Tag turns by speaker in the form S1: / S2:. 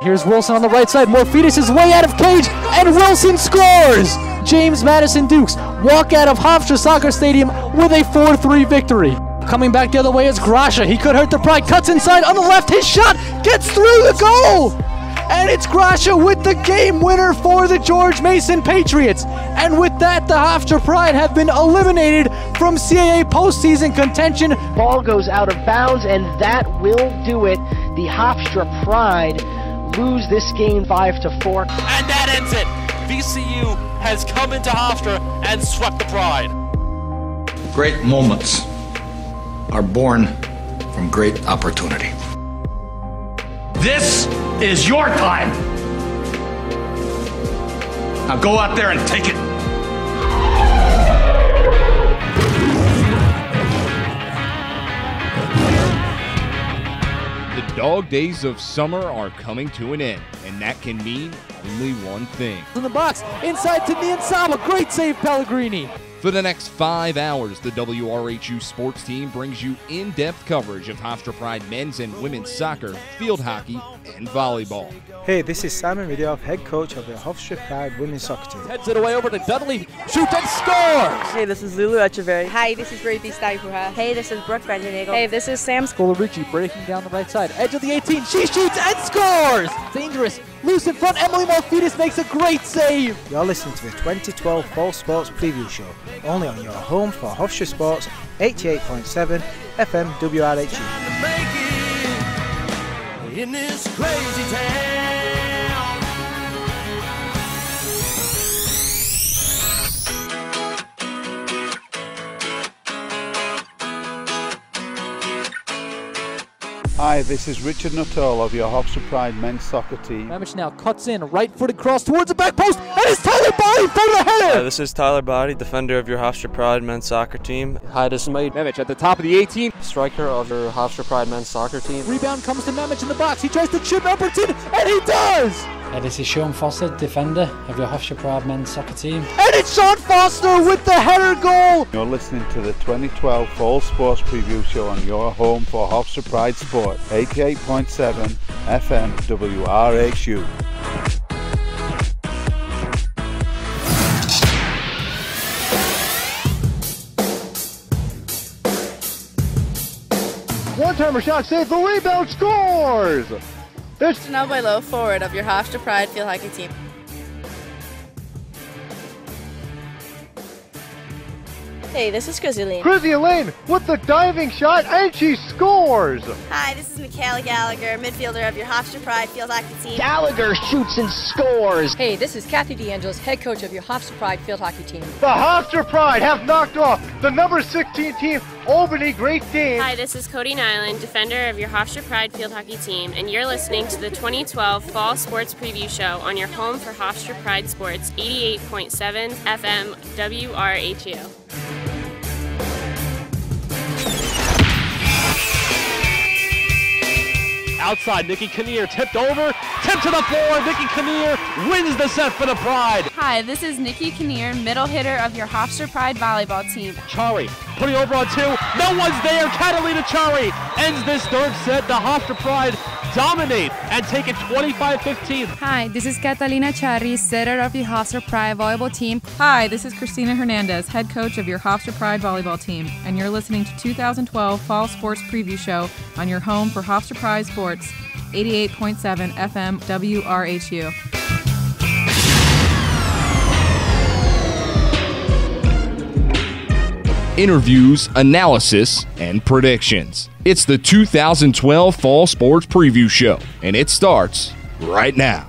S1: Here's Wilson on the right side. Morphitis is way out of cage, and Wilson scores! James Madison Dukes walk out of Hofstra Soccer Stadium with a 4 3 victory. Coming back the other way is Grasha. He could hurt the pride. Cuts inside on the left. His shot gets through the goal! And it's Grasha with the game winner for the George Mason Patriots. And with that, the Hofstra Pride have been eliminated from CAA postseason contention.
S2: Ball goes out of bounds, and that will do it. The Hofstra Pride lose this game 5 to 4.
S3: And that ends it. VCU has come into Hofstra and swept the Pride.
S4: Great moments are born from great opportunity. This is your time. Now go out there and take it.
S5: Dog days of summer are coming to an end, and that can mean only one thing.
S1: In the box, inside to Niansaba. Great save, Pellegrini.
S5: For the next five hours, the WRHU sports team brings you in depth coverage of Hofstra Pride men's and women's soccer, field hockey, and volleyball.
S6: Hey, this is Simon Riddiough, head coach of the Hofstra Pride women's soccer team.
S1: Heads it away over to Dudley. Shoots and scores!
S7: Hey, this is Lulu Echeverry.
S8: Hi, this is Ruthie Steipuha.
S9: Hey, this is Brooke Brendanagel.
S8: Hey, this is Sam
S1: Scolarici breaking down the right side. Edge of the 18. She shoots and scores! Dangerous. Loose in front. Emily Morphitis makes a great save.
S6: You're listening to the 2012 Fall Sports Preview Show, only on your home for Hofstra Sports, 88.7 FM WRHU.
S10: Hi, this is Richard Nuttall of your Hofstra Pride men's soccer team.
S1: Memic now cuts in, right footed cross towards the back post, and it's Tyler Body for the header!
S11: Hi, this is Tyler Body, defender of your Hofstra Pride men's soccer team.
S12: Hi, this is Mate
S5: Memic at the top of the 18.
S12: striker of your Hofstra Pride men's soccer team.
S1: Rebound comes to Memic in the box. He tries to chip Epperton, and he does!
S13: Uh, this is Sean Foster, defender of your Hofstra Pride men's soccer team.
S1: And it's Sean Foster with the header goal!
S10: You're listening to the 2012 Fall Sports Preview Show on your home for Hofstra Pride Sport, 88.7 FM WRHU.
S14: One-timer shot saved the rebound scores!
S8: Now by low forward of your Hofstra Pride field hockey team. Hey, this is Gazillion.
S14: Chrissy Elaine with the diving shot and she scores!
S9: Hi, this is Michaela Gallagher, midfielder of your Hofstra Pride field hockey team.
S2: Gallagher shoots and scores.
S8: Hey, this is Kathy DeAngelis, head coach of your Hofstra Pride field hockey team.
S14: The Hofstra Pride have knocked off the number 16 team, Albany Great Danes.
S15: Hi, this is Cody Nyland, defender of your Hofstra Pride field hockey team, and you're listening to the 2012 Fall Sports Preview Show on your home for Hofstra Pride Sports, 88.7 FM WRHU.
S3: Outside, Nikki Kinnear tipped over, to the floor. Nikki Kinnear wins the set for the Pride.
S16: Hi, this is Nikki Kinnear, middle hitter of your Hofstra Pride volleyball team.
S3: Chari putting over on two. No one's there. Catalina Chari ends this third set. The Hofstra Pride dominate and take it 25-15.
S16: Hi, this is Catalina Charri, setter of your Hofstra Pride volleyball team.
S17: Hi, this is Christina Hernandez, head coach of your Hofstra Pride volleyball team, and you're listening to 2012 Fall Sports Preview Show on your home for Hofstra Pride Sports, 88.7 FM WRHU.
S5: interviews, analysis, and predictions. It's the 2012 Fall Sports Preview Show, and it starts right now.